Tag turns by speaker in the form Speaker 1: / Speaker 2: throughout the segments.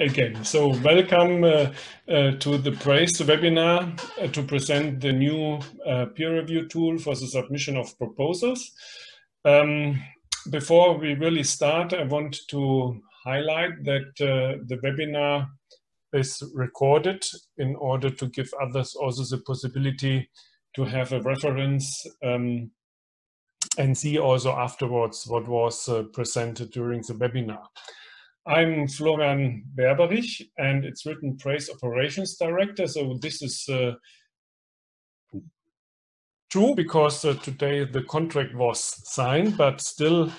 Speaker 1: again. So welcome uh, uh, to the PRACE webinar uh, to present the new uh, peer review tool for the submission of proposals. Um, before we really start, I want to highlight that uh, the webinar is recorded in order to give others also the possibility to have a reference um, and see also afterwards what was uh, presented during the webinar. I'm Florian Berberich and it's written PRACE Operations Director. So this is uh, true because uh, today the contract was signed, but still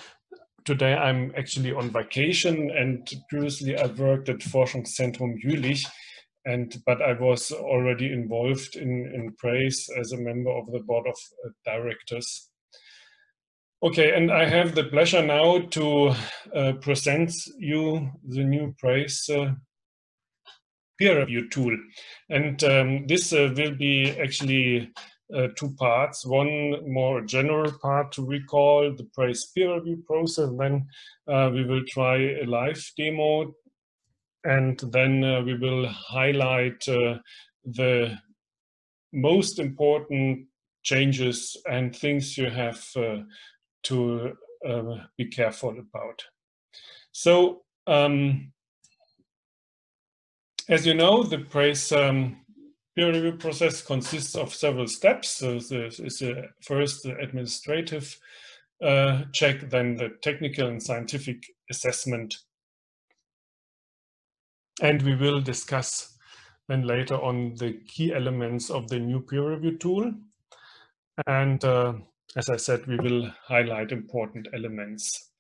Speaker 1: today I'm actually on vacation and previously I worked at Forschungszentrum Jülich and but I was already involved in, in PRACE as a member of the board of uh, directors. Okay, and I have the pleasure now to uh, present you the new PRACE uh, peer review tool. And um, this uh, will be actually uh, two parts. One more general part to recall the PRACE peer review process. Then uh, we will try a live demo. And then uh, we will highlight the most important changes and things you have to uh, be careful about. So, um, as you know, the PRACE um, peer review process consists of several steps. So there is a first the administrative uh, check, then the technical and scientific assessment. And we will discuss then later on the key elements of the new peer review tool. And uh, as I said, we will highlight important elements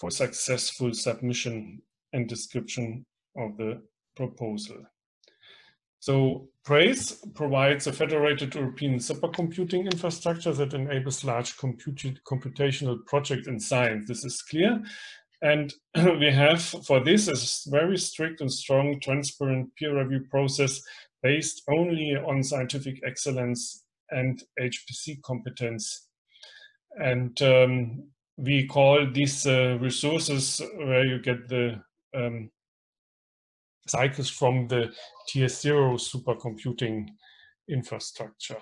Speaker 1: for successful submission and description of the proposal. So PRACE provides a federated European supercomputing infrastructure that enables large computational projects in science. This is clear. And we have for this a very strict and strong transparent peer review process based only on scientific excellence and HPC competence. And um, we call these uh, resources where you get the um, cycles from the tier zero supercomputing infrastructure.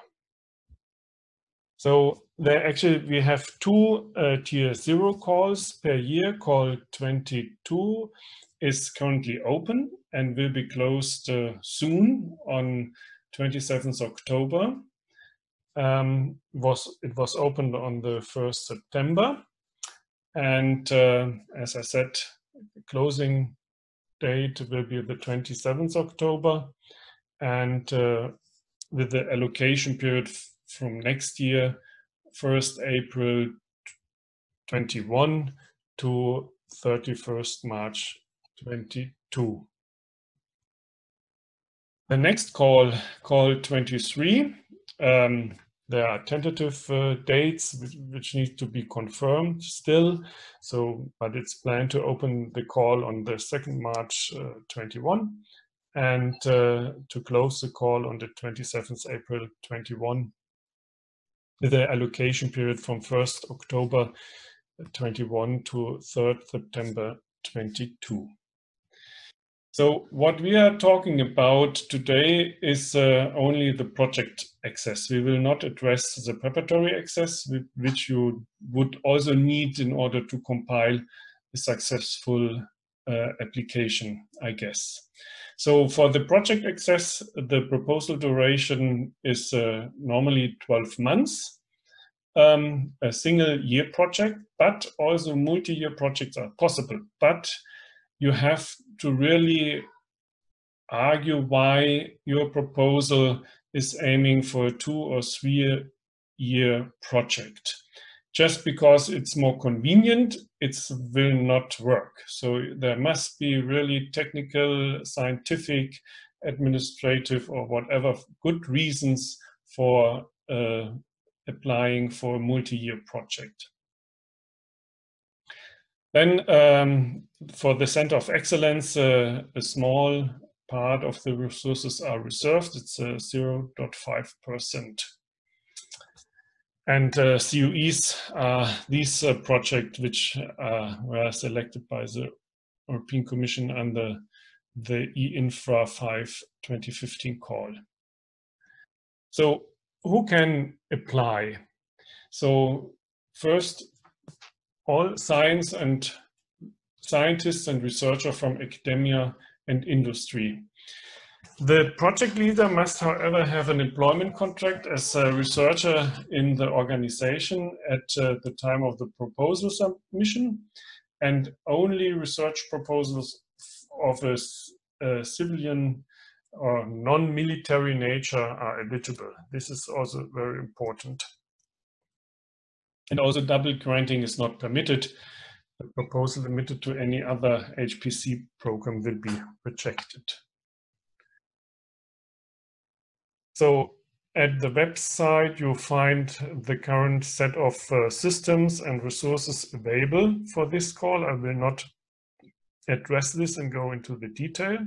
Speaker 1: So there actually we have two uh, tier zero calls per year. Call 22 is currently open and will be closed uh, soon on 27th October um, was it was opened on the 1st September. And uh, as I said, closing date will be the 27th October. And uh, with the allocation period from next year, 1st April 21 to 31st March 22. The next call, call 23, um, there are tentative uh, dates which, which, need to be confirmed still. So, but it's planned to open the call on the 2nd March uh, 21 and uh, to close the call on the 27th April 21 with the allocation period from 1st October 21 to 3rd September 22. So what we are talking about today is uh, only the project access. We will not address the preparatory access, which you would also need in order to compile a successful uh, application, I guess. So for the project access, the proposal duration is uh, normally 12 months, um, a single year project, but also multi-year projects are possible. But you have to really argue why your proposal is aiming for a two or three year project. Just because it's more convenient, it will not work. So there must be really technical, scientific, administrative, or whatever good reasons for uh, applying for a multi-year project. Then um, for the Center of Excellence, uh, a small part of the resources are reserved. It's uh, 0.5%. And uh, COEs are these uh, projects which uh, were selected by the European Commission under the e-infra 5 2015 call. So who can apply? So first, all science and scientists and researchers from academia and industry. The project leader must, however, have an employment contract as a researcher in the organization at uh, the time of the proposal submission, and only research proposals of a, a civilian or non-military nature are eligible. This is also very important. And also double granting is not permitted. The proposal admitted to any other HPC program will be rejected. So at the website, you find the current set of uh, systems and resources available for this call. I will not address this and go into the detail.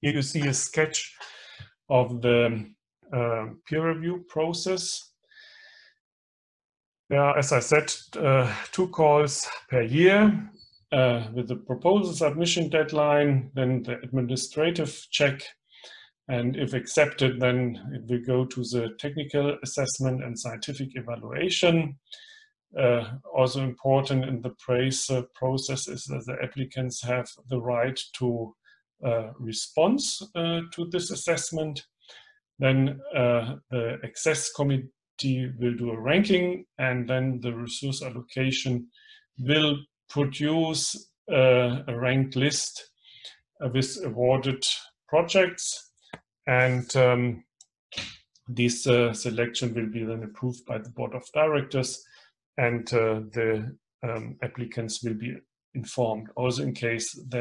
Speaker 1: Here you see a sketch of the uh, peer review process. There are, as I said, uh, two calls per year uh, with the proposal submission deadline, then the administrative check and if accepted, then it will go to the technical assessment and scientific evaluation. Uh, also important in the PRACE uh, process is that the applicants have the right to uh, response uh, to this assessment. Then the access committee will do a ranking and then the resource allocation will produce uh, a ranked list with awarded projects and um, this uh, selection will be then approved by the board of directors and uh, the um, applicants will be informed also in case they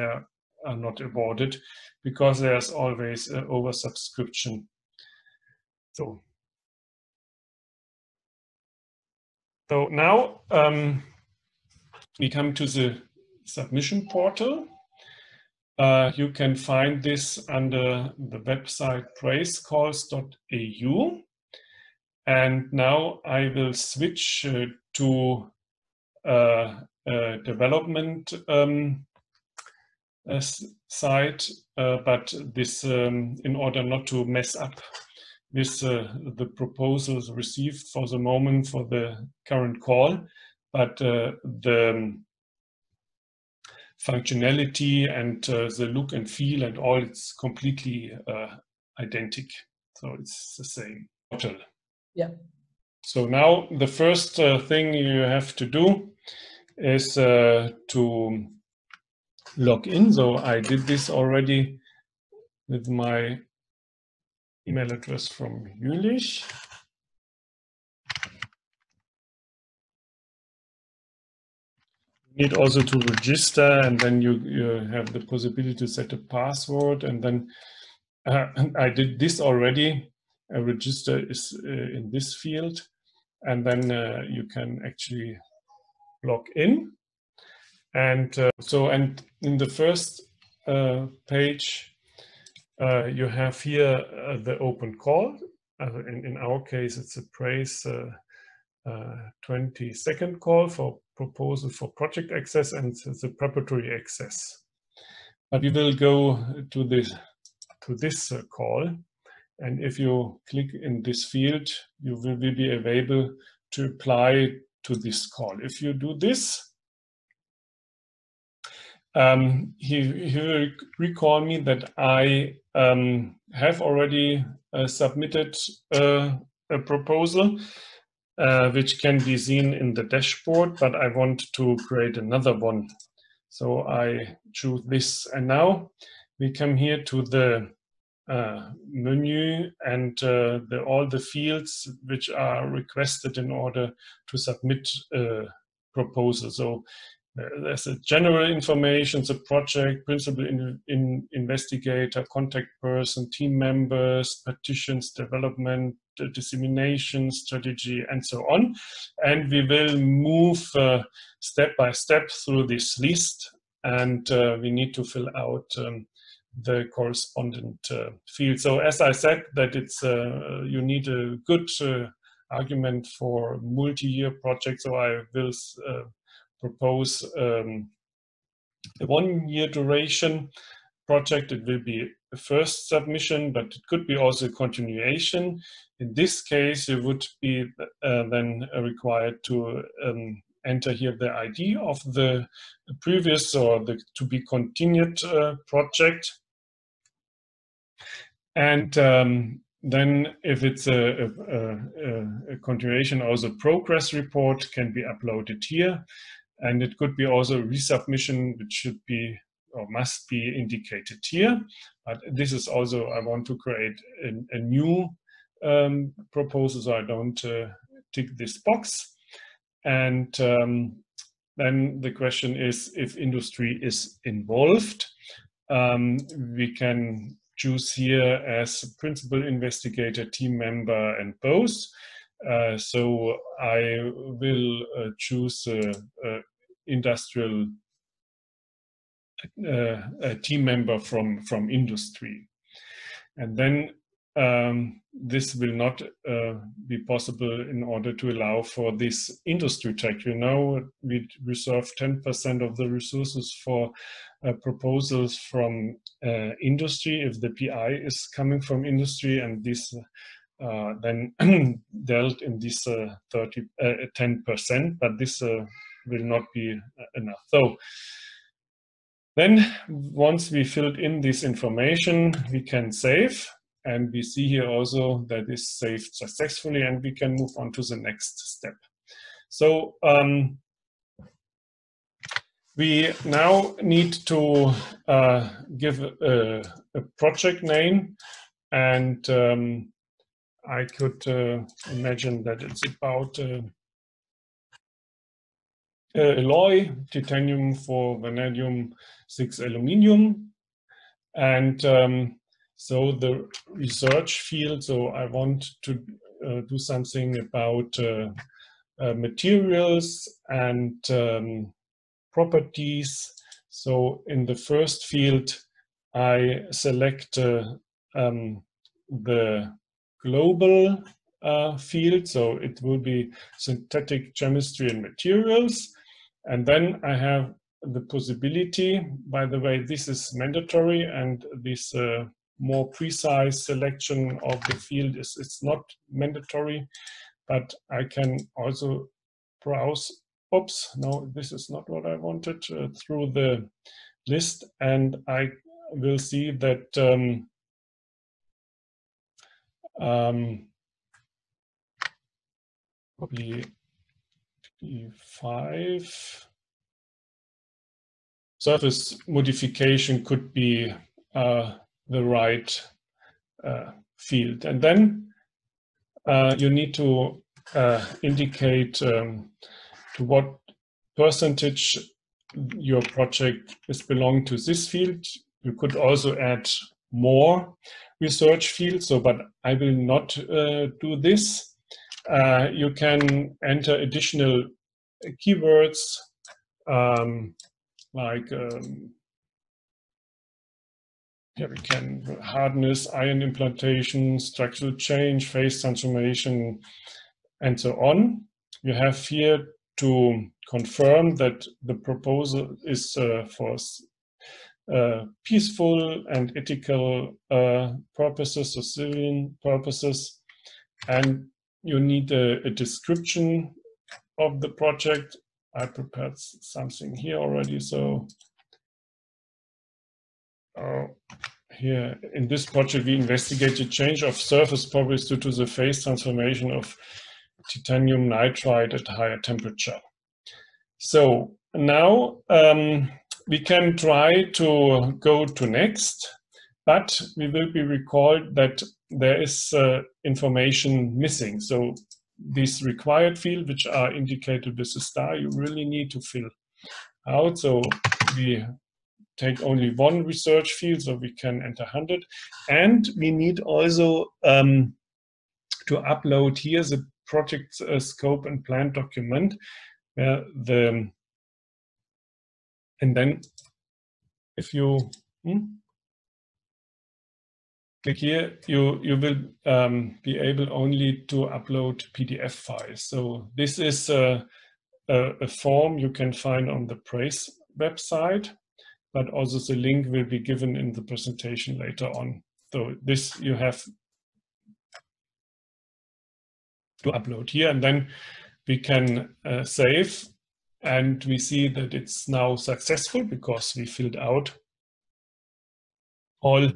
Speaker 1: are not awarded because there's always uh, oversubscription. So, so now um, we come to the submission portal. Uh, you can find this under the website pracecalls.eu. And now I will switch uh, to uh, development um, site, uh, but this um, in order not to mess up with uh, the proposals received for the moment for the current call, but uh, the functionality and uh, the look and feel and all, it's completely uh, identical. So it's the same portal.
Speaker 2: Yeah.
Speaker 1: So now the first uh, thing you have to do is uh, to log in. So I did this already with my email address from Jülich. You need also to register and then you, you have the possibility to set a password and then uh, I did this already. A register is uh, in this field and then uh, you can actually log in. And uh, so, and in the first uh, page, uh, you have here the open call. In, in, our case, it's a PRACE 20 second call for proposal for project access and the preparatory access. But we will go to this, to this uh, call. And if you click in this field, you will be able to apply to this call. If you do this, um, he, he will recall me that I um, have already uh, submitted uh, a proposal uh, which can be seen in the dashboard, but I want to create another one. So I choose this and now we come here to the uh, menu and uh, the, all the fields which are requested in order to submit a proposal. So there's a general information, the project, principal in, in investigator, contact person, team members, petitions, development, dissemination strategy, and so on. And we will move uh, step by step through this list, and uh, we need to fill out um, the correspondent uh, field. So as I said, that it's uh, you need a good uh, argument for multi-year projects. So I will uh, propose um, a one year duration project, it will be a first submission, but it could be also a continuation. In this case, you would be uh, then required to um, enter here the ID of the previous or the to be continued uh, project. And um, then if it's a, a, a, a, continuation, also progress report can be uploaded here. And it could be also resubmission, which should be or must be indicated here. But this is also, I want to create a, new um, proposal, so I don't uh, tick this box. And um, then the question is if industry is involved. Um, we can choose here as principal investigator, team member, and both. Uh, so I will uh, choose uh, uh industrial uh, a team member from from industry, and then um, this will not uh, be possible in order to allow for this industry check. You know, we reserve 10% of the resources for uh, proposals from uh, industry if the PI is coming from industry and this uh, then dealt in this uh, 30, 10%, uh, but this will not be enough. So then once we filled in this information, we can save and we see here also that is saved successfully and we can move on to the next step. So um, we now need to uh, give a, a, project name and um, I could uh, imagine that it's about uh, alloy, titanium for vanadium 6 aluminium. And um, so the research field, so I want to uh, do something about uh, uh, materials and um, properties. So in the first field, I select uh, um, the global uh, field. So it will be synthetic chemistry and materials. And then I have the possibility, by the way, this is mandatory and this uh, more precise selection of the field is it's not mandatory, but I can also browse, oops, no, this is not what I wanted, uh, through the list. And I will see that um, um, probably P5 surface modification could be uh, the right uh, field. And then uh, you need to uh, indicate um, to what percentage your project is belong to this field. You could also add more research fields, so but I will not uh, do this. Uh, you can enter additional keywords um, like um, yeah, we can hardness, ion implantation, structural change, phase transformation, and so on. You have here to confirm that the proposal is uh, for uh, peaceful and ethical uh, purposes or civilian purposes. And you need a, a description of the project. I prepared something here already, so uh, here in this project, we investigated change of surface properties due to the phase transformation of titanium nitride at higher temperature. So now um, we can try to go to next, but we will be recalled that there is uh, information missing. So these required field, which are indicated with a star, you really need to fill out. So we take only one research field, so we can enter 100. And we need also um, to upload here the project uh, scope and plan document the, and then if you hmm, click here, you, you will um, be able only to upload PDF files. So this is a, a, a form you can find on the PRACE website but also the link will be given in the presentation later on. So this you have to upload here and then we can uh, save and we see that it's now successful because we filled out all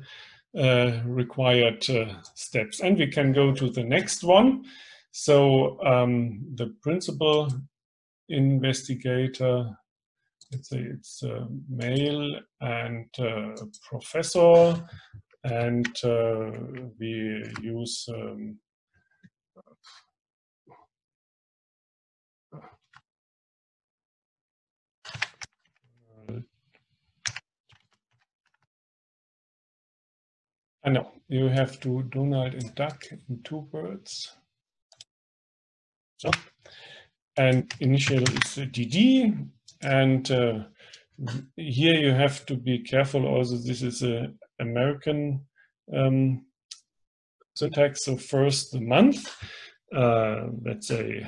Speaker 1: uh, required uh, steps. And we can go to the next one. So um, the principal investigator, let's say it's a male and uh, professor, and uh, we use um, I know you have to Donald and Duck in two words. So, and initial is DD, and uh, here you have to be careful. Also, this is a American um, syntax. So first the month, uh, let's say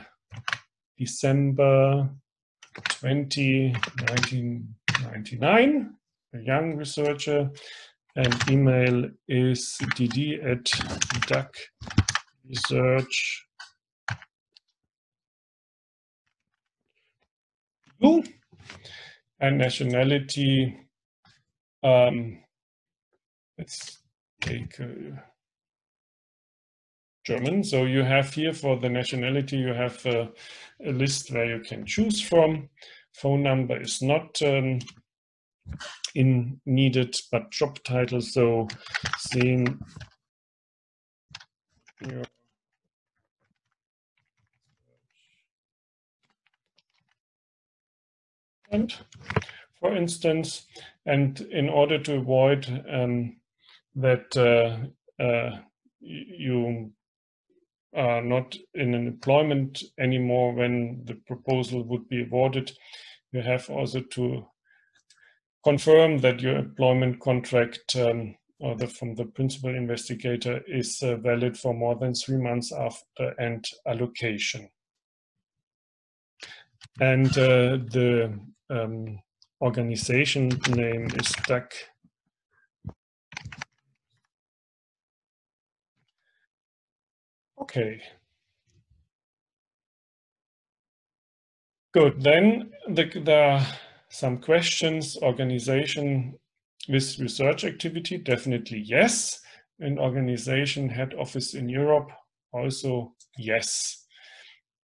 Speaker 1: December 20, 1999, a young researcher, and email is dd at duck research and nationality um, let's take uh, German. So you have here for the nationality, you have uh, a list where you can choose from. Phone number is not um, in needed, but job title. So seeing your for instance, and in order to avoid um, that uh, uh, you are not in an employment anymore when the proposal would be awarded, you have also to confirm that your employment contract um, or the, from the principal investigator is uh, valid for more than three months after end allocation. And uh, the um, organization name is DAC. Okay. Good, then the, the some questions, organization with research activity, definitely yes. And organization head office in Europe, also yes.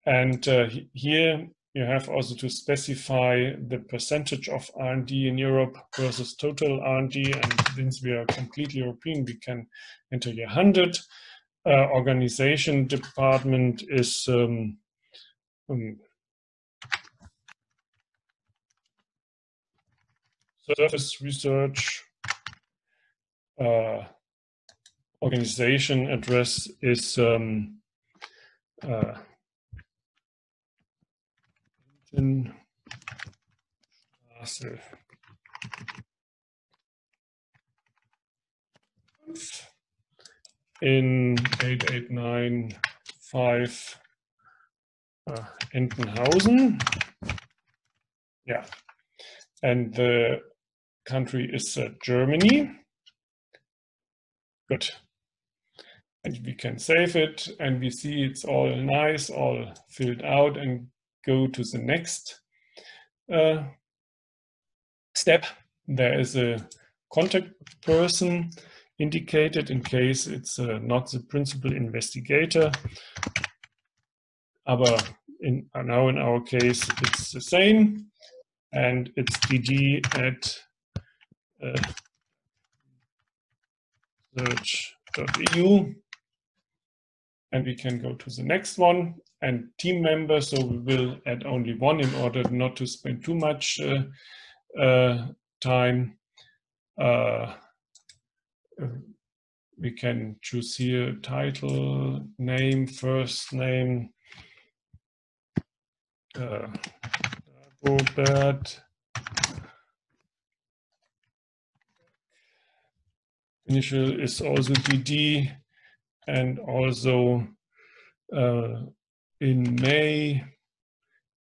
Speaker 1: And uh, here you have also to specify the percentage of R&D in Europe versus total R&D. And since we are completely European, we can enter here 100. Uh, organization department is um, um, surface research uh, organization address is um, uh, in in 8895 uh, Entenhausen. Yeah, and the country is uh, Germany. Good. And we can save it and we see it's all nice, all filled out and go to the next uh, step. There is a contact person indicated in case it's uh, not the principal investigator. But in, now in our case, it's the same and it's dd at uh, search.eu. And we can go to the next one and team member. So we will add only one in order not to spend too much uh, uh, time. Uh, we can choose here title, name, first name, uh, Robert initial is also DD and also uh, in May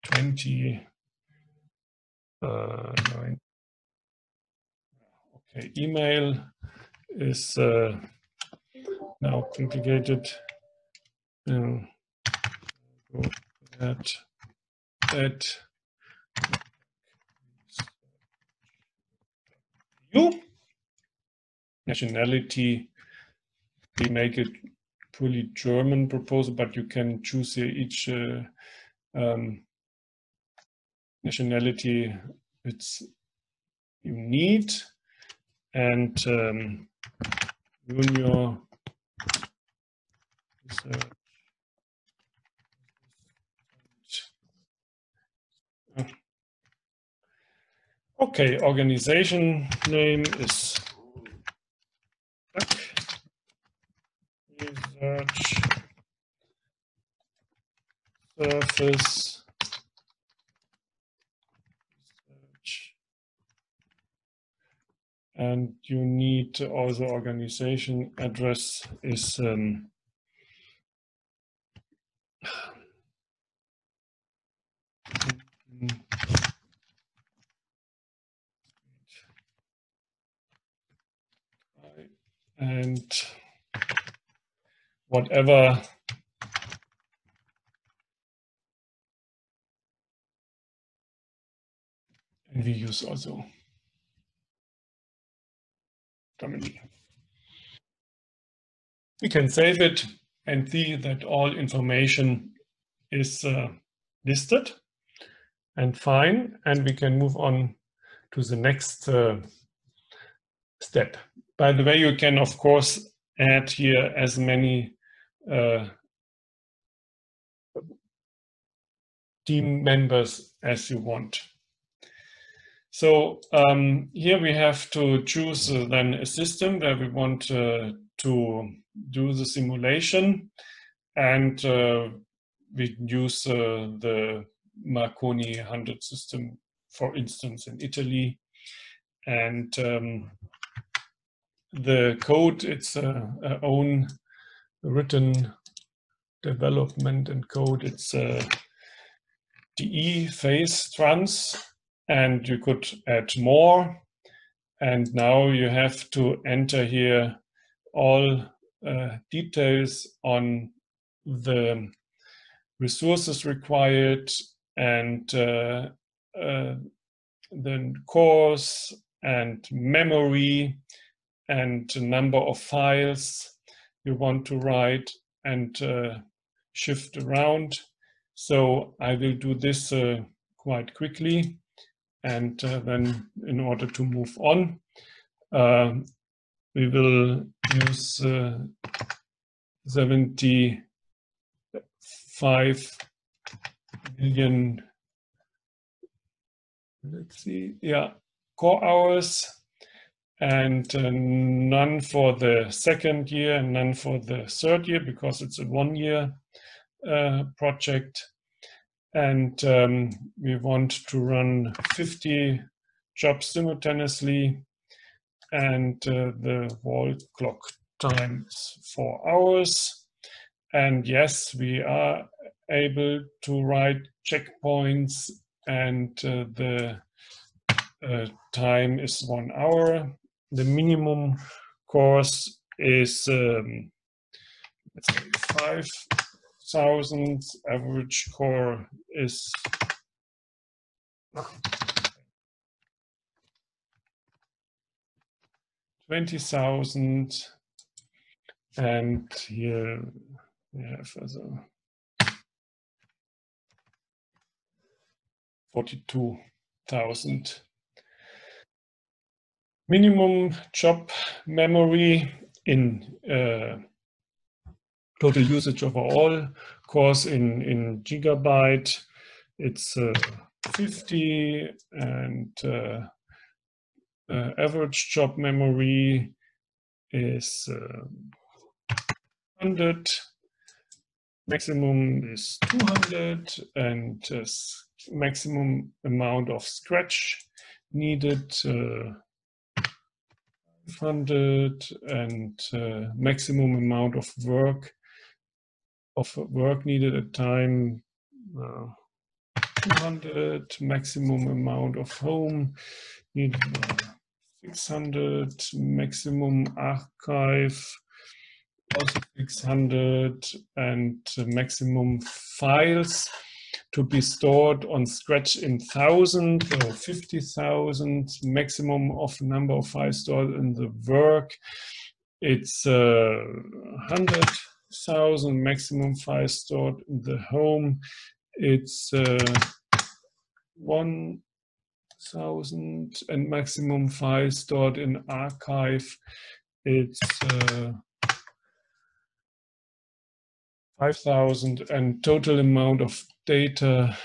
Speaker 1: 20 uh, Okay, email is uh, now complicated. Um, that that you nationality we make it purely German proposal, but you can choose each uh, um, nationality it's you need and um, junior research. Okay, organization name is research surface research and you need also organization address is um, and whatever and we use also Germany. We can save it and see that all information is uh, listed and fine and we can move on to the next uh, step. By the way, you can of course add here as many uh, team members as you want. So um, here we have to choose uh, then a system where we want uh, to do the simulation and uh, we use uh, the Marconi 100 system, for instance, in Italy. And um, the code, it's a, a, own written development and code. It's a DE phase trans, and you could add more. And now you have to enter here all uh, details on the resources required and uh, uh, then cores and memory and number of files you want to write and uh, shift around. So I will do this uh, quite quickly. And uh, then in order to move on, uh, we will use uh, 75 million, let's see, yeah, core hours and uh, none for the second year and none for the third year because it's a one year uh, project. And um, we want to run 50 jobs simultaneously and uh, the wall clock time is four hours. And yes, we are able to write checkpoints and uh, the uh, time is one hour the minimum course is um, let's say 5,000. Average core is twenty thousand, and here we have also forty-two thousand minimum job memory in uh, total usage overall course in, in gigabyte. It's uh, 50 and uh, uh average job memory is 100. Uh, maximum is 200 and uh, maximum amount of scratch needed 500 and uh, maximum amount of work of work needed at time uh, 200 maximum amount of home needed uh, 600 maximum archive also 600 and maximum files to be stored on Scratch in 1000 or 50,000 maximum of number of files stored in the work. It's uh, 100,000 maximum files stored in the home. It's uh, 1,000 and maximum files stored in archive. It's uh, 5,000 and total amount of data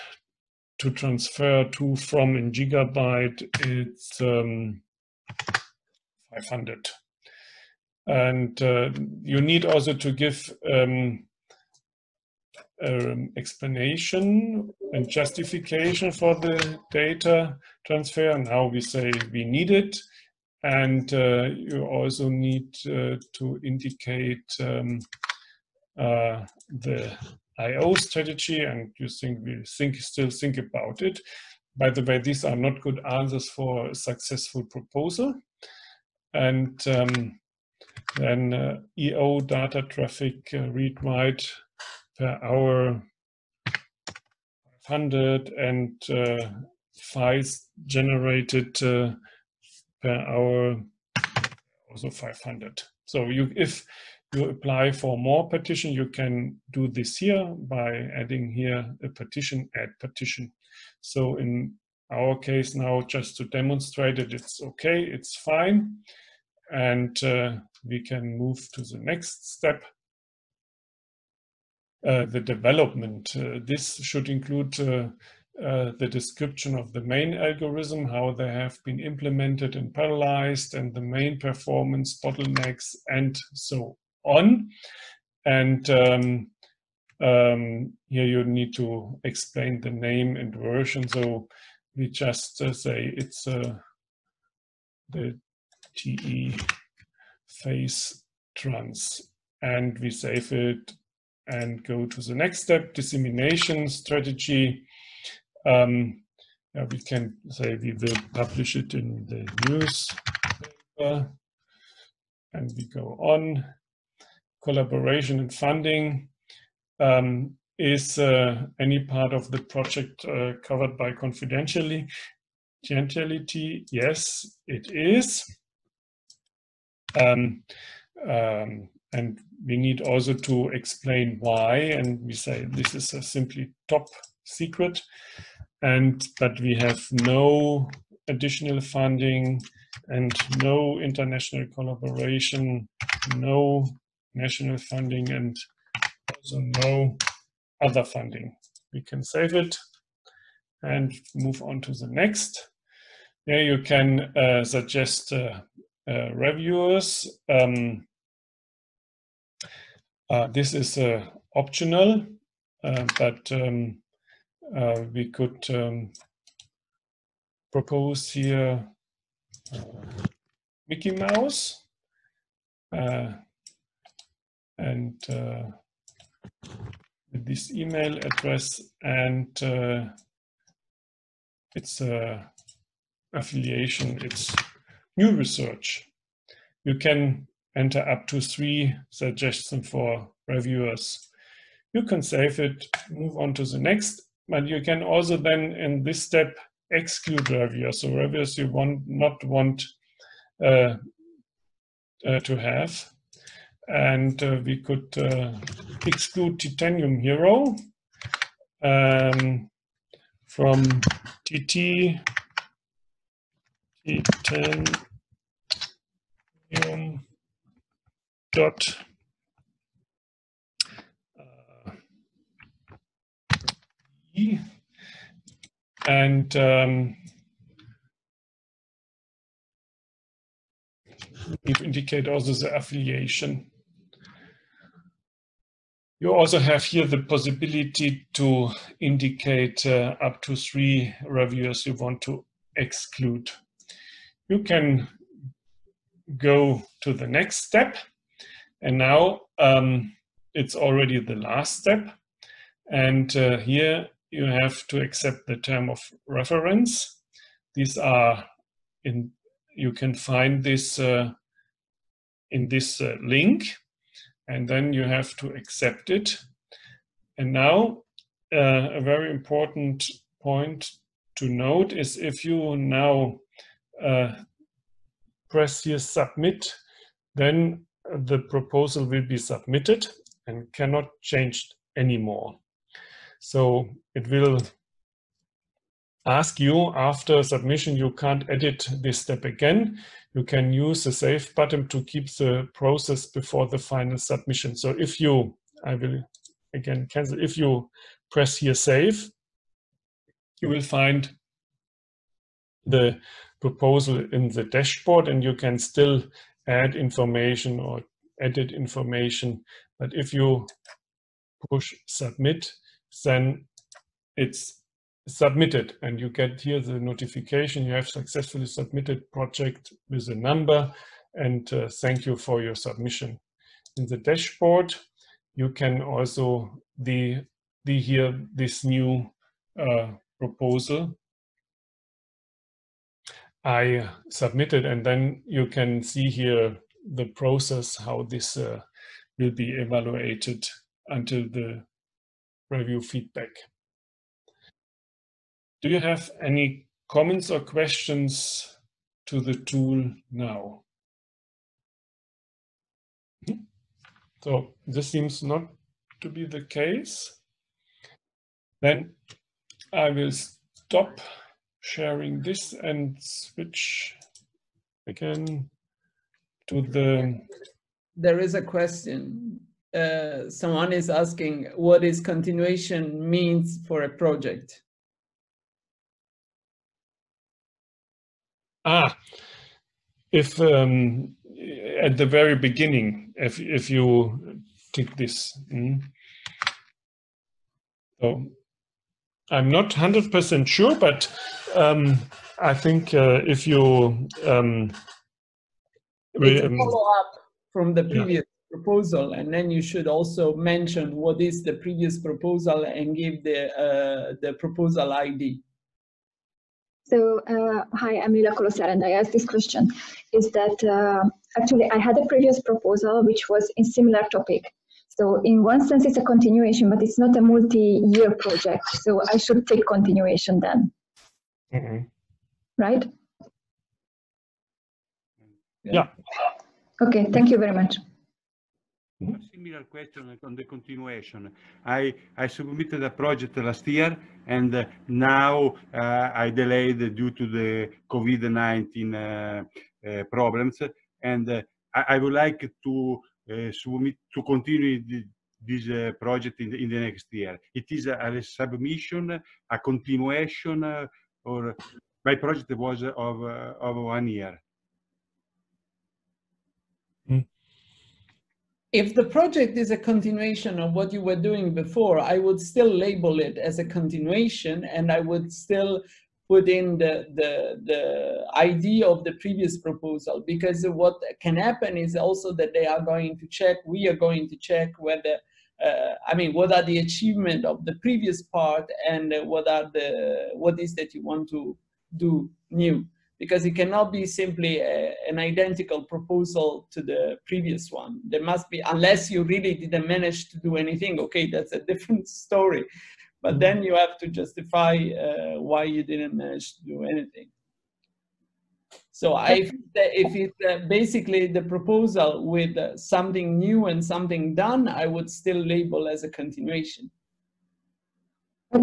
Speaker 1: to transfer to from in gigabyte, it's um, 500. And uh, you need also to give um, um, explanation and justification for the data transfer. and how we say we need it. And uh, you also need uh, to indicate um, uh, the IO strategy and you think we think still think about it. By the way, these are not good answers for a successful proposal. And um, then uh, EO data traffic uh, read write per hour 500 and uh, files generated uh, per hour also 500. So you if you apply for more partition, you can do this here by adding here a partition, add partition. So in our case now, just to demonstrate it, it's okay, it's fine. And uh, we can move to the next step. Uh, the development. Uh, this should include uh, uh, the description of the main algorithm, how they have been implemented and parallelized, and the main performance bottlenecks, and so on. And um, um, here you need to explain the name and version. So we just uh, say it's uh, the TE phase trans and we save it and go to the next step, dissemination strategy. Um, we can say we will publish it in the newspaper and we go on collaboration and funding. Um, is uh, any part of the project uh, covered by confidentiality? Yes, it is. Um, um, and we need also to explain why, and we say this is a simply top secret, and but we have no additional funding and no international collaboration, no national funding and also no other funding. We can save it and move on to the next. Here you can uh, suggest uh, uh, reviewers. Um, uh, this is uh, optional, uh, but um, we could um, propose here Mickey Mouse and uh, this email address and uh, its uh, affiliation, it's new research. You can enter up to three suggestions for reviewers. You can save it, move on to the next, but you can also then in this step exclude reviewers. So reviewers you want not want uh, uh, to have and uh, we could uh, exclude titanium hero um, from TT titanium dot uh, e and um, indicate also the affiliation. You also have here the possibility to indicate uh, up to three reviewers you want to exclude. You can go to the next step. And now um, it's already the last step. And uh, here you have to accept the term of reference. These are in you can find this uh, in this uh, link and then you have to accept it. And now uh, a very important point to note is if you now uh, press here submit, then the proposal will be submitted and cannot change anymore. So it will ask you after submission, you can't edit this step again. You can use the save button to keep the process before the final submission. So if you, I will again cancel, if you press here save, you will find the proposal in the dashboard and you can still add information or edit information. But if you push submit, then it's submitted and you get here the notification you have successfully submitted project with a number and uh, thank you for your submission. In the dashboard, you can also the, the here this new uh, proposal I submitted and then you can see here the process how this uh, will be evaluated until the review feedback. Do you have any comments or questions to the tool now? Hmm? So this seems not to be the case. Then I will stop sharing this and switch again to the...
Speaker 2: There is a question. Uh, someone is asking what is continuation means for a project.
Speaker 1: Ah, if um, at the very beginning, if if you take this, mm, so I'm not hundred percent sure, but um, I think uh, if you um,
Speaker 2: um follow up from the previous yeah. proposal, and then you should also mention what is the previous proposal and give the uh, the proposal ID.
Speaker 3: So, uh, hi, I'm Lila Kolosar, and I asked this question. Is that uh, actually I had a previous proposal which was in similar topic. So, in one sense, it's a continuation, but it's not a multi-year project. So, I should take continuation then. Mm -hmm. Right?
Speaker 1: Yeah.
Speaker 3: Okay, thank you very much.
Speaker 4: A similar question on the continuation. I, I submitted a project last year and uh, now uh, I delayed due to the COVID-19 uh, uh, problems and uh, I, I, would like to uh, submit to continue the, this project in the, in the next year. It is a, a submission, a continuation or my project was of, of one year.
Speaker 2: If the project is a continuation of what you were doing before, I would still label it as a continuation and I would still put in the, the, the ID of the previous proposal because what can happen is also that they are going to check, we are going to check whether, uh, I mean, what are the achievement of the previous part and what are the, what is that you want to do new because it cannot be simply a, an identical proposal to the previous one. There must be, unless you really didn't manage to do anything, okay, that's a different story. But mm-hmm. then you have to justify uh, why you didn't manage to do anything. So I, if it's uh, basically the proposal with uh, something new and something done, I would still label as a continuation.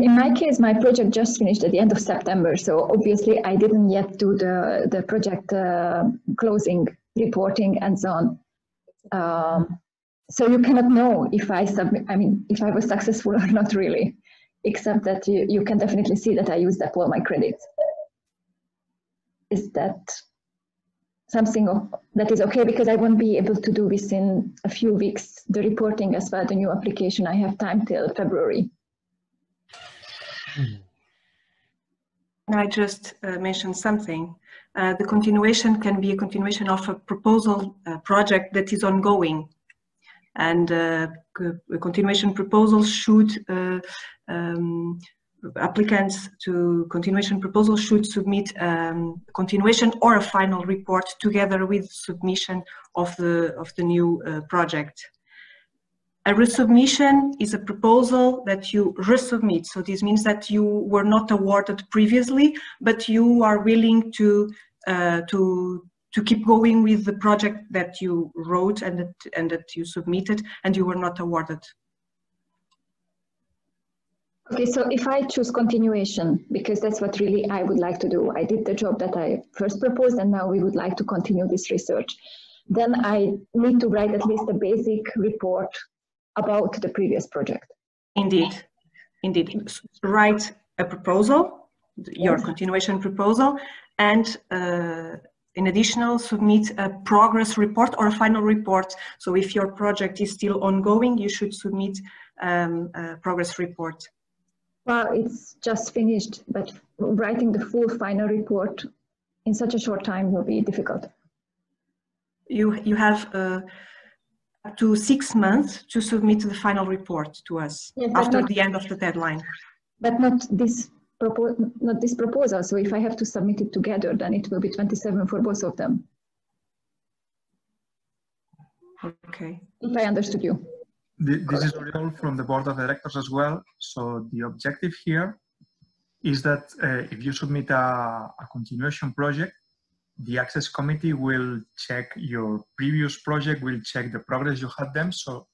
Speaker 3: In my case, my project just finished at the end of September, so obviously I didn't yet do the, the project uh, closing, reporting, and so on. Um, so you cannot know if I submit, I mean, if I was successful or not really, except that you, you can definitely see that I used up all my credits. Is that something that is okay? Because I won't be able to do within a few weeks, the reporting as well, the new application. I have time till February.
Speaker 5: I just uh, mention something. Uh, the continuation can be a continuation of a proposal uh, project that is ongoing. And uh, a continuation proposal should uh, um, applicants to continuation proposal should submit um, continuation or a final report together with submission of the, of the new uh, project. A resubmission is a proposal that you resubmit. So this means that you were not awarded previously, but you are willing to, uh, to, to keep going with the project that you wrote and that, and that you submitted and you were not awarded.
Speaker 3: Okay, so if I choose continuation, because that's what really I would like to do, I did the job that I first proposed and now we would like to continue this research, then I need to write at least a basic report about the previous project.
Speaker 5: Indeed, indeed. Write a proposal, your yes. continuation proposal, and uh, in additional submit a progress report or a final report. So if your project is still ongoing, you should submit um, a progress report.
Speaker 3: Well, it's just finished, but writing the full final report in such a short time will be difficult.
Speaker 5: You, you have uh, to six months to submit the final report to us yes, after not, the end of the deadline.
Speaker 3: But not this, not this proposal. So if I have to submit it together, then it will be 27 for both of them.
Speaker 5: Okay.
Speaker 3: If I understood you.
Speaker 6: This is Oriol from the board of directors as well. So the objective here is that uh, if you submit a, a, continuation project, the access committee will check your previous project, will check the progress you had them. So,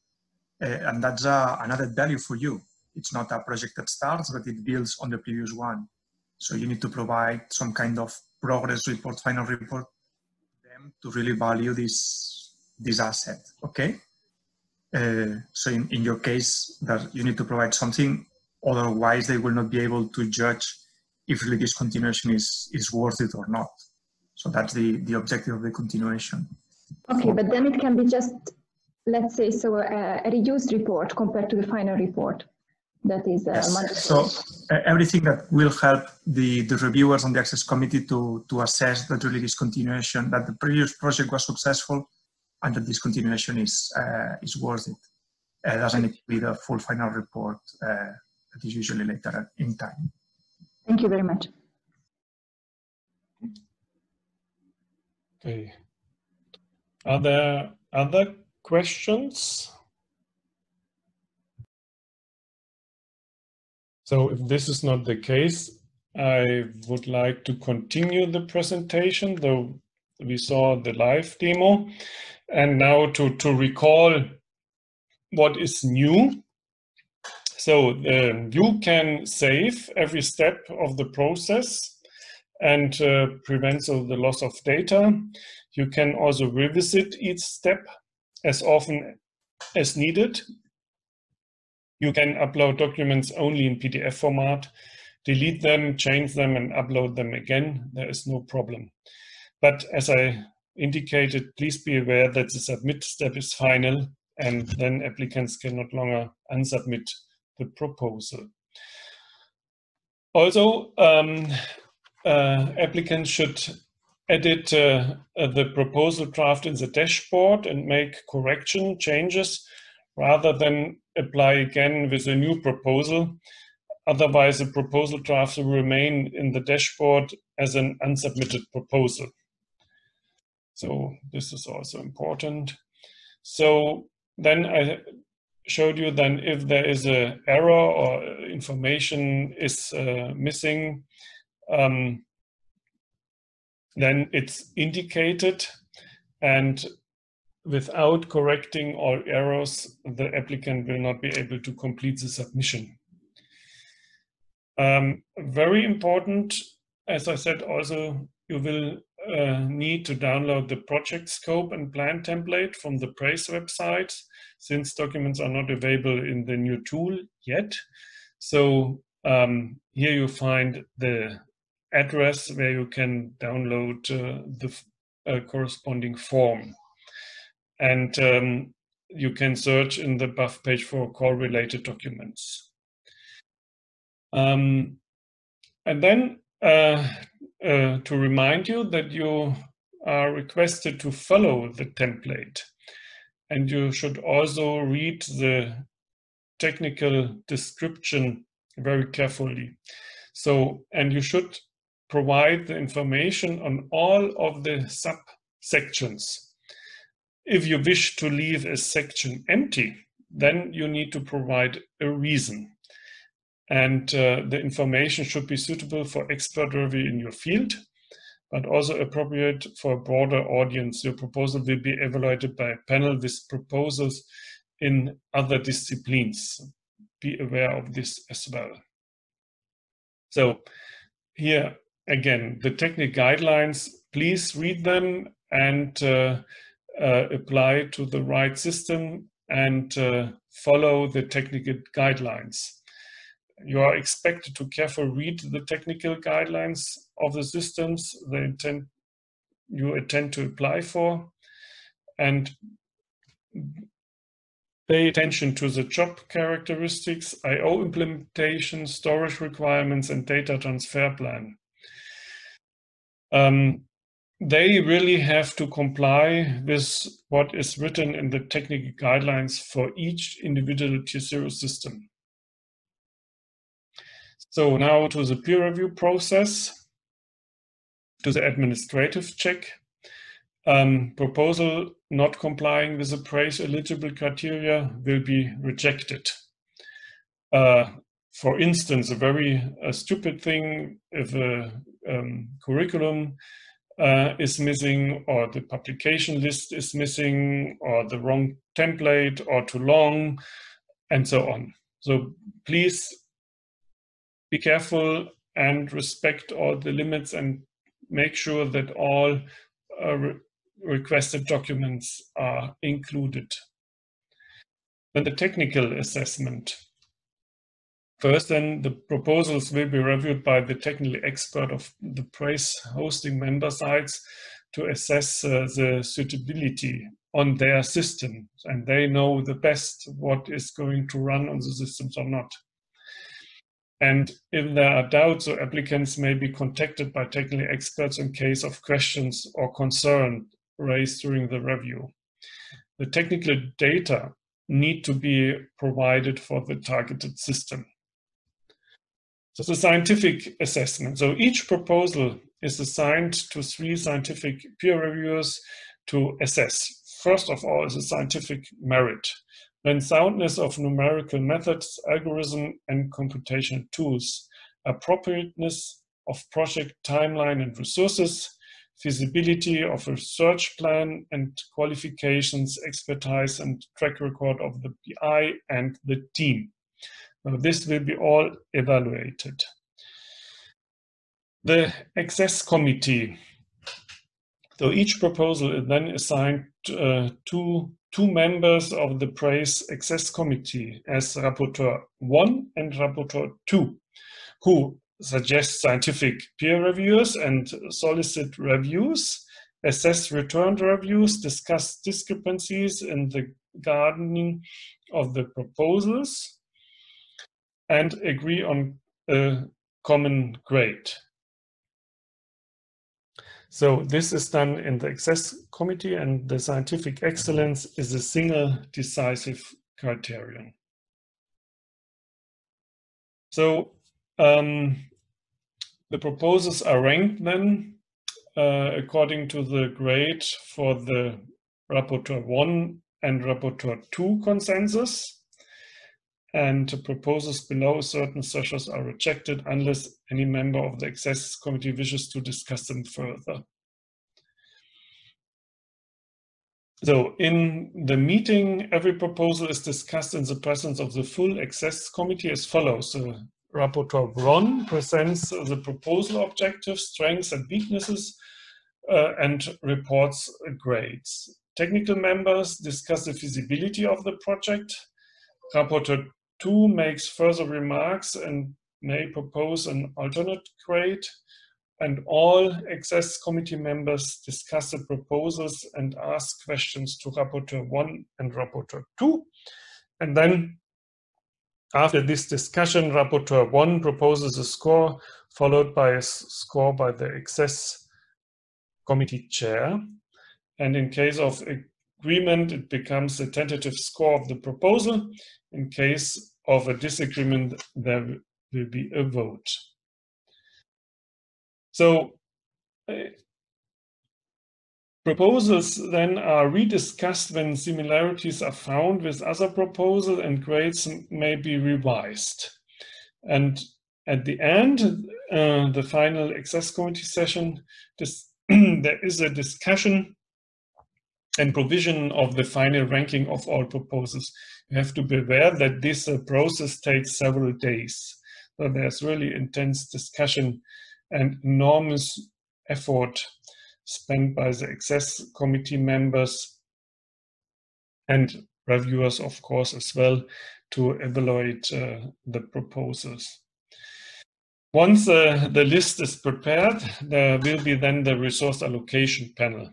Speaker 6: uh, and that's uh, another value for you. It's not a project that starts, but it builds on the previous one. So you need to provide some kind of progress report, final report, them to really value this this asset. Okay. Uh, so in, in your case, that you need to provide something, otherwise they will not be able to judge if really this continuation is, is worth it or not. So that's the, the objective of the continuation.
Speaker 3: Okay, but then it can be just, let's say, so a, a reduced report compared to the final report. That is uh,
Speaker 6: yes. So uh, everything that will help the, the reviewers on the access committee to, to assess that really this continuation, that the previous project was successful and the discontinuation is uh, is worth it. Uh, doesn't need to be the full final report uh, that is usually later in time.
Speaker 3: Thank you very much.
Speaker 1: Okay. Are there other questions? So if this is not the case, I would like to continue the presentation, though we saw the live demo. And now to, to recall what is new. So uh, you can save every step of the process and uh, prevent so the loss of data. You can also revisit each step as often as needed. You can upload documents only in PDF format, delete them, change them, and upload them again. There is no problem. But as I indicated, please be aware that the submit step is final and then applicants can not longer unsubmit the proposal. Also, um, uh, applicants should edit uh, uh, the proposal draft in the dashboard and make correction changes rather than apply again with a new proposal. Otherwise, the proposal draft will remain in the dashboard as an unsubmitted proposal. So this is also important. So then I showed you then if there is a error or information is uh, missing, um, then it's indicated and without correcting all errors, the applicant will not be able to complete the submission. Um, very important, as I said, also you will uh, need to download the project scope and plan template from the PRACE website since documents are not available in the new tool yet. So um, here you find the address where you can download uh, the uh, corresponding form. And um, you can search in the buff page for call related documents. Um, and then uh, uh, to remind you that you are requested to follow the template. And you should also read the technical description very carefully. So, and you should provide the information on all of the subsections. If you wish to leave a section empty, then you need to provide a reason. And uh, the information should be suitable for expert review in your field, but also appropriate for a broader audience. Your proposal will be evaluated by a panel with proposals in other disciplines. Be aware of this as well. So here again, the technical guidelines, please read them and uh, uh, apply to the right system and uh, follow the technical guidelines. You are expected to carefully read the technical guidelines of the systems they intend, you intend to apply for and pay attention to the job characteristics, I.O. implementation, storage requirements, and data transfer plan. Um, they really have to comply with what is written in the technical guidelines for each individual tier zero system. So now to the peer review process, to the administrative check. Um, proposal not complying with the PRACE eligible criteria will be rejected. Uh, for instance, a very uh, stupid thing, if a um, curriculum uh, is missing or the publication list is missing or the wrong template or too long and so on. So please be careful and respect all the limits and make sure that all uh, re requested documents are included. Then the technical assessment. First, then the proposals will be reviewed by the technical expert of the PRACE hosting member sites to assess uh, the suitability on their system. And they know the best what is going to run on the systems or not. And if there are doubts, or applicants may be contacted by technical experts in case of questions or concern raised during the review. The technical data need to be provided for the targeted system. The scientific assessment. So each proposal is assigned to three scientific peer reviewers to assess. First of all is a scientific merit, then soundness of numerical methods, algorithm, and computational tools, appropriateness of project timeline and resources, feasibility of a research plan and qualifications, expertise, and track record of the PI and the team. Now, this will be all evaluated. The access committee. So each proposal is then assigned uh, to two members of the PRACE access committee as rapporteur one and rapporteur two, who suggest scientific peer reviews and solicit reviews, assess returned reviews, discuss discrepancies in the gardening of the proposals, and agree on a common grade. So this is done in the access committee and the scientific excellence is a single decisive criterion. So um, the proposals are ranked then uh, according to the grade for the Rapporteur 1 and Rapporteur 2 consensus and proposals below certain thresholds are rejected unless any member of the access committee wishes to discuss them further. So in the meeting, every proposal is discussed in the presence of the full access committee as follows. So Rapporteur Bron presents the proposal objectives, strengths and weaknesses, uh, and reports grades. Technical members discuss the feasibility of the project. Rapporteur two makes further remarks and may propose an alternate grade, and all access committee members discuss the proposals and ask questions to Rapporteur 1 and Rapporteur 2. And then after this discussion, Rapporteur 1 proposes a score, followed by a score by the access committee chair. And in case of agreement, it becomes a tentative score of the proposal. In case of a disagreement, there will be a vote. So uh, proposals then are rediscussed when similarities are found with other proposals and grades may be revised. And at the end, uh, the final access committee session, there is a discussion and provision of the final ranking of all proposals. You have to be aware that this uh, process takes several days. So there's really intense discussion and enormous effort spent by the access committee members and reviewers, of course, as well, to evaluate uh, the proposals. Once uh, the list is prepared, there will be then the resource allocation panel.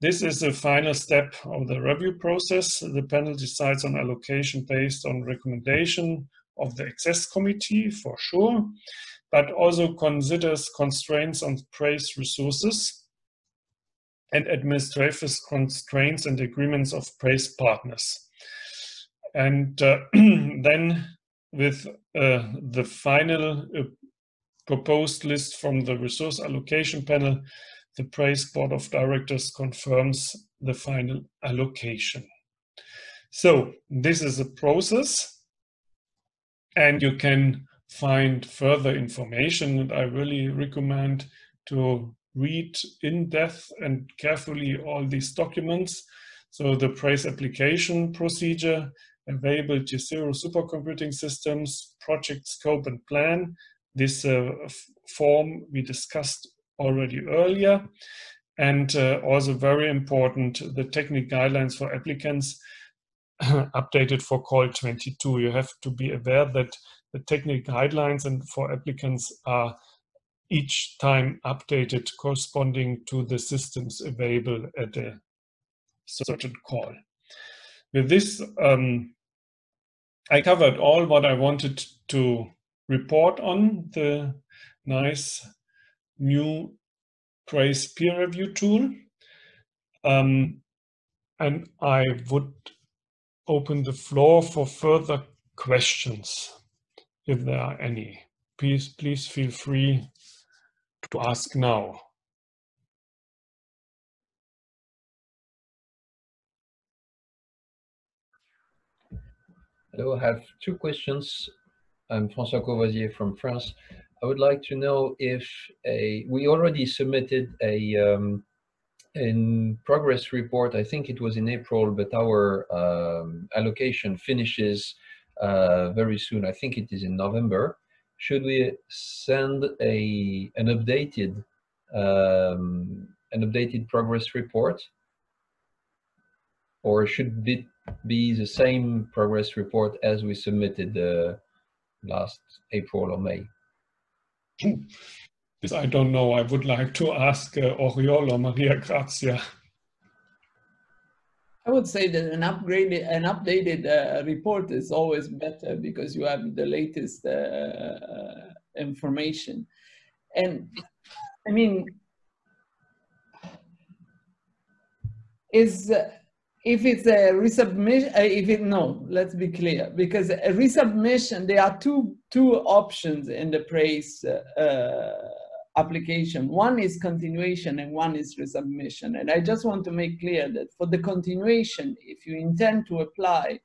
Speaker 1: This is the final step of the review process. The panel decides on allocation based on recommendation of the access committee for sure, but also considers constraints on PRACE resources and administrative constraints and agreements of PRACE partners. And uh, then with uh, the final uh, proposed list from the resource allocation panel, the PRACE Board of Directors confirms the final allocation. So this is a process and you can find further information and I really recommend to read in depth and carefully all these documents. So the PRACE application procedure, available to zero supercomputing systems, project scope and plan. This uh, form we discussed already earlier. And uh, also very important, the technical guidelines for applicants updated for call 22. You have to be aware that the technical guidelines and for applicants are each time updated corresponding to the systems available at a certain call. With this, um, I covered all what I wanted to report on the nice new PRACE peer review tool. Um, and I would open the floor for further questions if there are any. Please, please feel free to ask now.
Speaker 7: Hello, I have two questions. I'm François Courvoisier from France. I would like to know if a, we already submitted a um, in progress report. I think it was in April, but our um, allocation finishes uh, very soon. I think it is in November. Should we send a an updated um, an updated progress report, or should it be the same progress report as we submitted uh, last April or May?
Speaker 1: This I don't know. I would like to ask uh, Oriol or Maria Grazia.
Speaker 2: I would say that an upgraded, an updated uh, report is always better because you have the latest uh, information. And I mean, is if it's a resubmission, uh, if it no, let's be clear, because a resubmission, there are two two options in the PRACE uh, application. One is continuation and one is resubmission. And I just want to make clear that for the continuation, if you intend to apply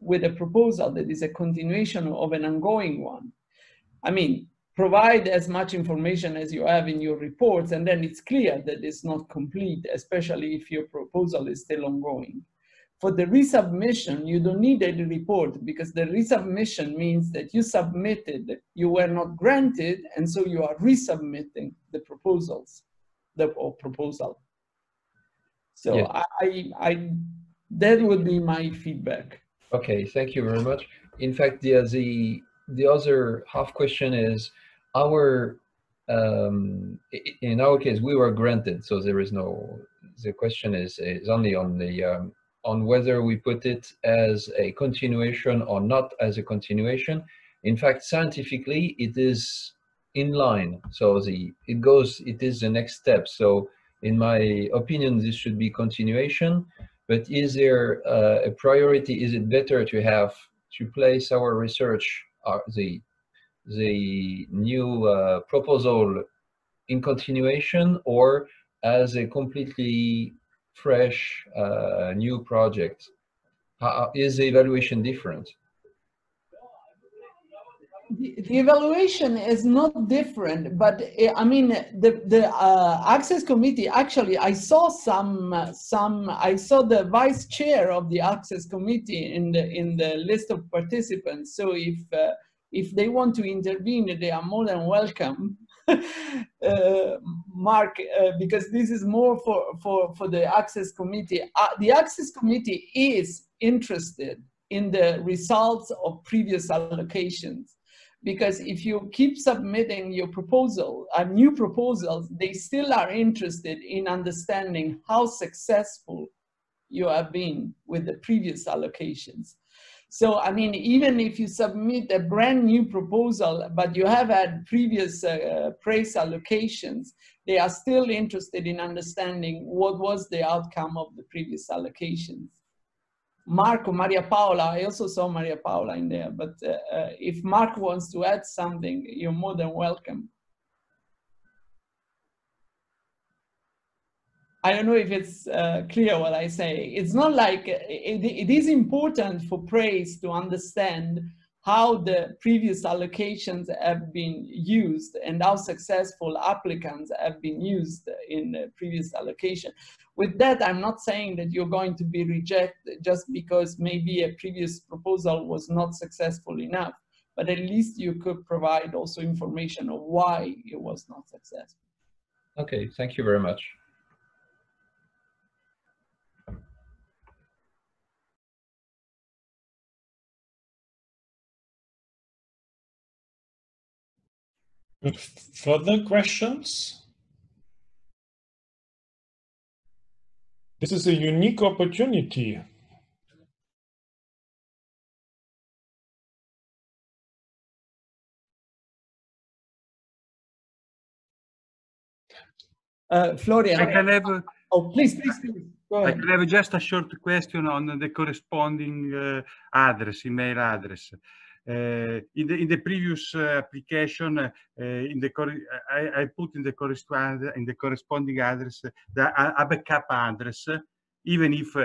Speaker 2: with a proposal that is a continuation of an ongoing one, I mean, provide as much information as you have in your reports, and then it's clear that it's not complete, especially if your proposal is still ongoing. For the resubmission, you don't need any report because the resubmission means that you submitted, you were not granted, and so you are resubmitting the proposals, the or proposal. So yeah. I, I, that would be my feedback.
Speaker 7: Okay, thank you very much. In fact, the the the other half question is our um, in our case we were granted, so there is no. The question is is only on the um, on whether we put it as a continuation or not as a continuation. In fact, scientifically, it is in line. So the it goes, it is the next step. So in my opinion, this should be continuation. But is there uh, a priority? Is it better to have to place our research, uh, the the new uh, proposal in continuation or as a completely fresh uh, new project? How, is the evaluation different?
Speaker 2: The, evaluation is not different, but eh, I mean the the uh, access committee. Actually, I saw some some. I saw the vice chair of the access committee in the in the list of participants. So if uh, if they want to intervene, they are more than welcome. uh, Mark, uh, because this is more for, for, for the Access Committee. Uh, the Access Committee is interested in the results of previous allocations. Because if you keep submitting your proposal, uh, new proposals, they still are interested in understanding how successful you have been with the previous allocations. So, I mean, even if you submit a brand new proposal, but you have had previous uh, PRACE allocations, they are still interested in understanding what was the outcome of the previous allocations. Marco, Maria Paola, I also saw Maria Paola in there, but uh, uh, if Mark wants to add something, you're more than welcome. I don't know if it's uh, clear what I say. It's not like it, it is important for PRACE to understand how the previous allocations have been used and how successful applicants have been used in previous allocation. With that, I'm not saying that you're going to be rejected just because maybe a previous proposal was not successful enough, but at least you could provide also information of why it was not successful.
Speaker 7: Okay, thank you very much.
Speaker 1: Further questions? This is a unique opportunity.
Speaker 2: Uh, Florian.
Speaker 4: I can have a,
Speaker 2: oh, please, please, please. Go
Speaker 4: I can have just a short question on the corresponding uh, address, email address. Uh, in the in the previous uh, application, uh, in the I, I, put in the correspond in the corresponding address the a, backup address, even if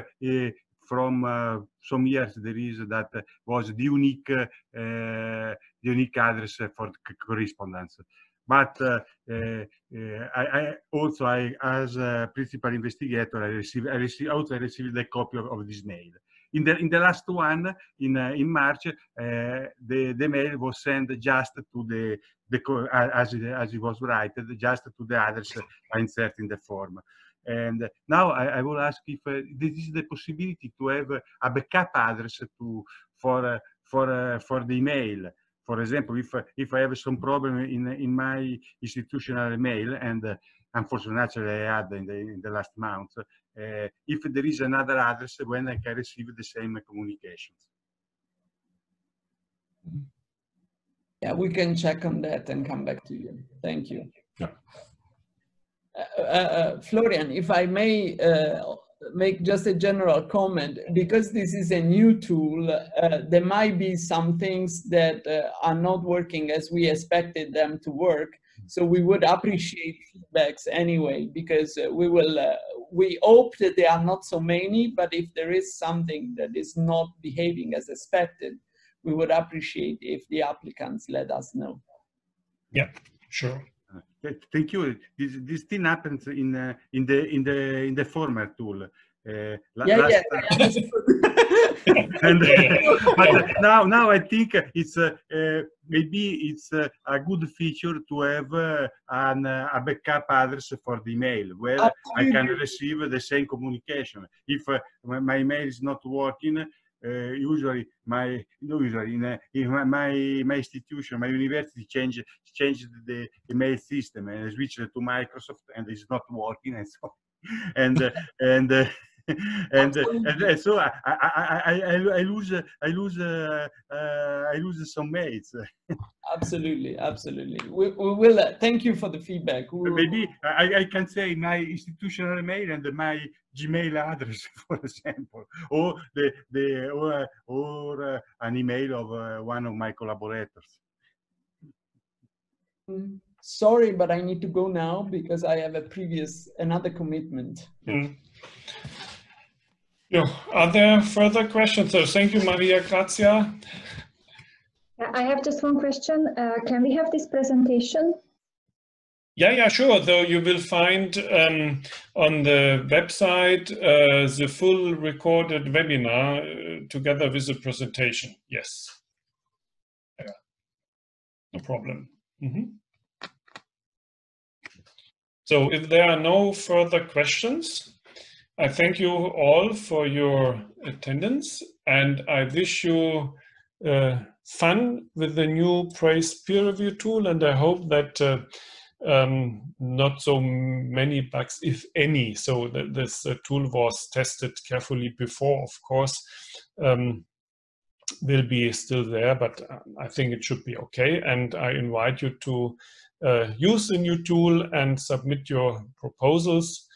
Speaker 4: from uh, some years there is that was the unique uh, the unique address for correspondence. But uh, I, I, also I as a principal investigator I received I received also I received a copy of, of this mail in the in the last one in uh, in March, uh, the the mail was sent just to the the as it, as it was written, just to the address I insert in the form. And now I, I will ask if uh, this is the possibility to have a backup address to for uh, for uh, for the email. For example, if if I have some problem in in my institutional email and unfortunately I had in the in the last month, uh, if there is another address when I can receive the same communications.
Speaker 2: Yeah, we can check on that and come back to you. Thank you.
Speaker 1: Yeah.
Speaker 2: Uh, uh, uh Florian, if I may uh, make just a general comment, because this is a new tool, uh, there might be some things that uh, are not working as we expected them to work. So we would appreciate feedbacks anyway, because we will we hope that there are not so many, but if there is something that is not behaving as expected, we would appreciate if the applicants let us know.
Speaker 1: Yeah, sure.
Speaker 4: Thank you. This this thing happens in uh, in the in the in the former tool.
Speaker 2: Uh, yeah, yeah.
Speaker 4: and, but now, now I think it's uh, uh, maybe it's uh, a good feature to have uh, an, uh, a backup address for the email where Absolutely. I can receive the same communication. If my email is not working, usually my no usually in, in my, my, my institution my university changed changed the email system and switched to Microsoft and it's not working and so and and and, uh, and, and so I, I, I, I, lose I lose uh, uh, I lose some mates.
Speaker 2: absolutely, absolutely. We, we will. Uh, thank you for the feedback.
Speaker 4: We Maybe I, I can say my institutional mail and my Gmail address, for example, or the the or or uh, an email of uh, one of my collaborators.
Speaker 2: Mm, Sorry, but I need to go now because I have a previous, another commitment.
Speaker 1: Mm. Yeah, are there further questions? So thank you, Maria Grazia.
Speaker 3: I have just one question. Uh, can we have this presentation?
Speaker 1: Yeah, yeah, sure. Though you will find um, on the website uh, the full recorded webinar uh, together with the presentation. Yes. Yeah. No problem. Mhm. So if there are no further questions, I thank you all for your attendance and I wish you uh, fun with the new PRACE peer review tool and I hope that uh, um, not so many bugs, if any. So th this uh, tool was tested carefully before, of course, um, will be still there, but uh, I think it should be okay. And I invite you to uh, use the new tool and submit your proposals.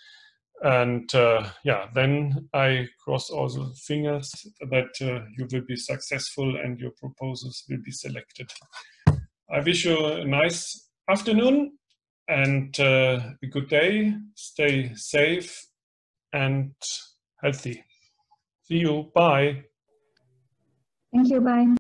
Speaker 1: And uh, yeah, then I cross all the fingers that uh, you will be successful and your proposals will be selected. I wish you a nice afternoon and uh, a good day. Stay safe and healthy. See you. Bye.
Speaker 3: Thank you. Bye.